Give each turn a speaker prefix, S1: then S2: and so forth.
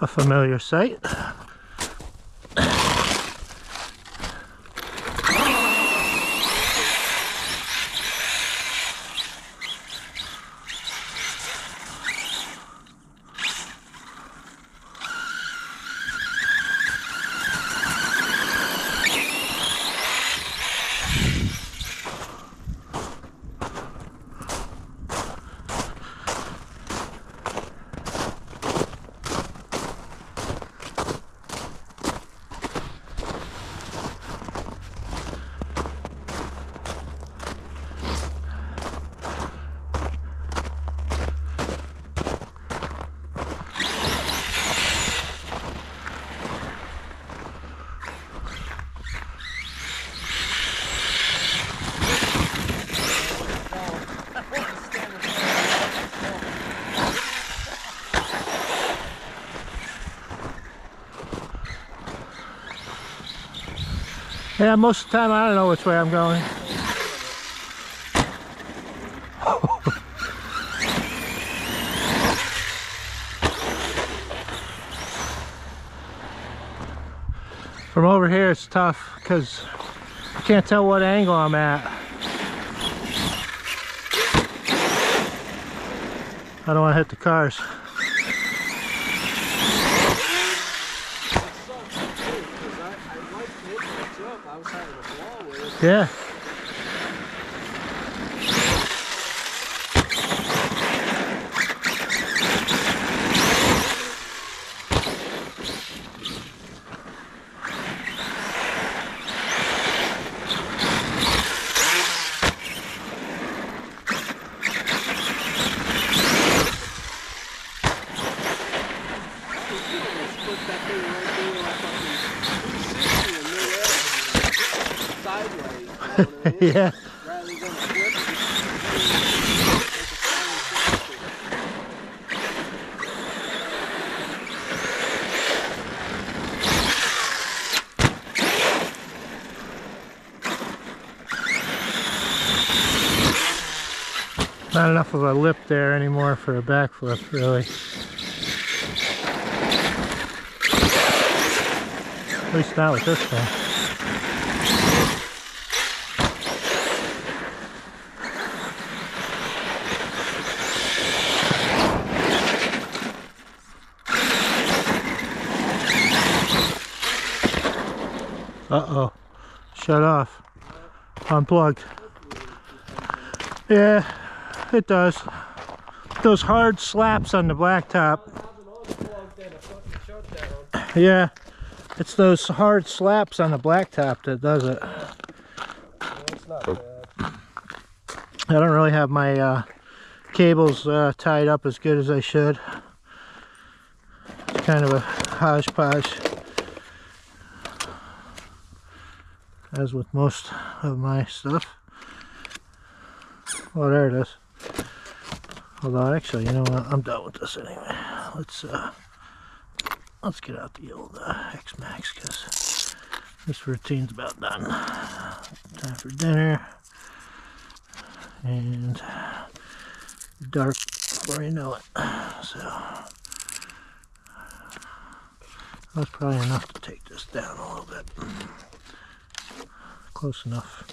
S1: a familiar sight. Yeah, most of the time I don't know which way I'm going. From over here it's tough because I can't tell what angle I'm at. I don't want to hit the cars. Yeah. Yeah. Not enough of a lip there anymore for a backflip, really. At least not with this thing. Uh-oh. Shut off. Unplugged. Yeah, it does. Those hard slaps on the blacktop. Yeah, it's those hard slaps on the blacktop that does it. I don't really have my uh, cables uh, tied up as good as I should. It's kind of a hodgepodge. As with most of my stuff. Oh, there it is. Although, actually, you know what? I'm done with this anyway. Let's uh, let's get out the old uh, X-Maxx because this routine's about done. Time for dinner and dark before you know it. So that's probably enough to take this down a little bit close enough.